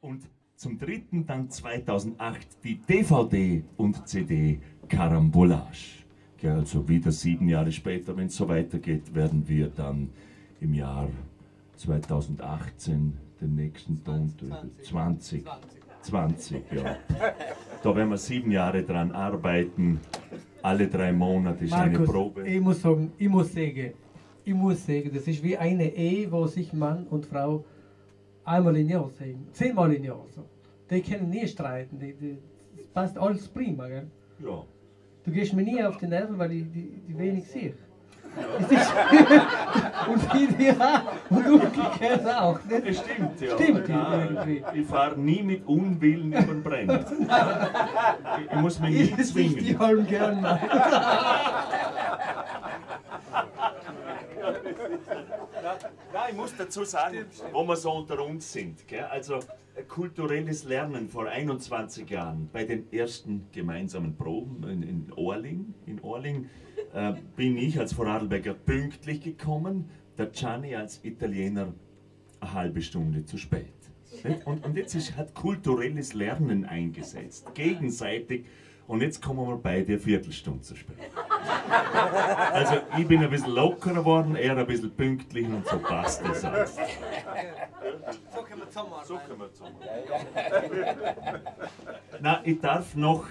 Und zum dritten dann 2008 die DVD und CD Carambolage. Ja, also wieder sieben Jahre später, wenn es so weitergeht, werden wir dann im Jahr 2018 den nächsten Ton 20. 20, ja. Da werden wir sieben Jahre dran arbeiten. Alle drei Monate ist eine Markus, Probe. ich muss sagen, ich muss sagen, ich muss sagen, das ist wie eine Ehe, wo sich Mann und Frau einmal im Jahr sehen, zehnmal im Jahr so. Die können nie streiten, die, die, das passt alles prima, gell? Ja. Du gehst mir nie auf die Nerven, weil ich die, die wenig sehe. Und ich dir auch, und umgekehrt auch. Nicht? Das stimmt, ja. Stimmt Ja, irgendwie. ich fahre nie mit Unwillen über den Brenner. Ich, ich muss mich nie Das ist die zwingen. halben gern mal. Ja, ich muss dazu sagen, wo wir so unter uns sind. Gell? Also kulturelles Lernen vor 21 Jahren bei den ersten gemeinsamen Proben in, in Orling. In Orling äh, bin ich als Vorarlberger pünktlich gekommen, der Gianni als Italiener eine halbe Stunde zu spät. Und, und jetzt ist, hat kulturelles Lernen eingesetzt, gegenseitig. Und jetzt kommen wir beide eine Viertelstunde zu spät. Also ich bin ein bisschen lockerer geworden, er ein bisschen pünktlich und so passt das alles. So können wir zusammen So können wir zusammen. Na, ich darf noch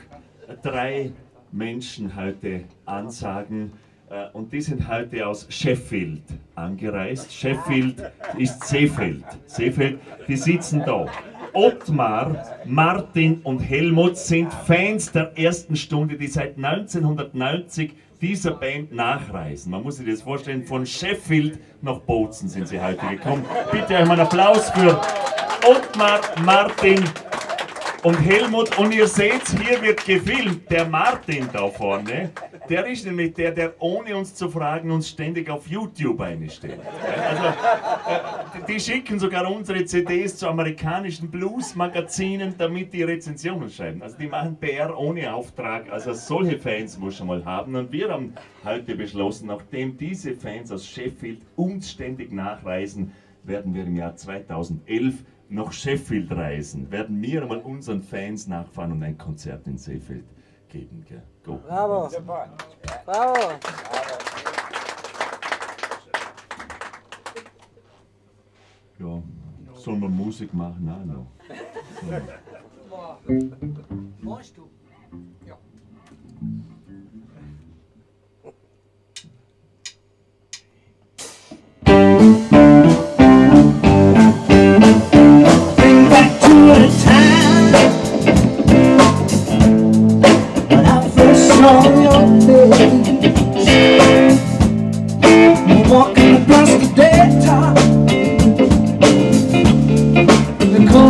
drei Menschen heute ansagen. äh, Und die sind heute aus Sheffield angereist. Sheffield ist Seefeld. Seefeld, die sitzen da. Ottmar, Martin und Helmut sind Fans der ersten Stunde, die seit 1990 dieser Band nachreisen. Man muss sich das vorstellen, von Sheffield nach Bozen sind sie heute gekommen. Bitte einmal einen Applaus für Ottmar, Martin und Helmut. Und ihr seht, hier wird gefilmt. Der Martin da vorne, der ist nämlich der, der ohne uns zu fragen uns ständig auf YouTube einstellt. Also, äh, die schicken sogar unsere CDs zu amerikanischen Blues-Magazinen, damit die Rezensionen schreiben. Also die machen PR ohne Auftrag. Also solche Fans muss man mal haben. Und wir haben heute beschlossen, nachdem diese Fans aus Sheffield uns ständig nachreisen, werden wir im Jahr 2011 nach Sheffield reisen. Werden wir mal unseren Fans nachfahren und ein Konzert in Seefeld geben. Gell? Go. Bravo. Bravo. Ja, soll man Musik machen? Nein, noch. Machst du? Think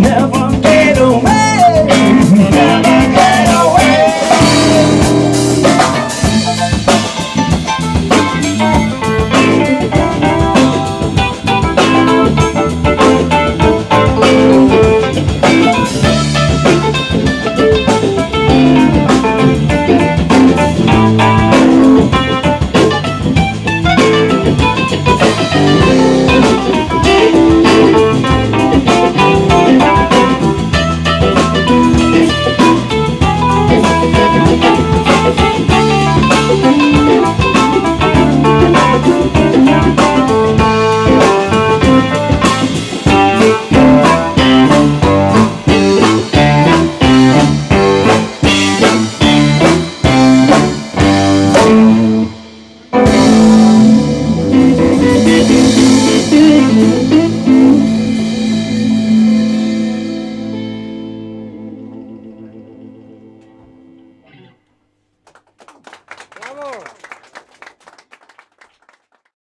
never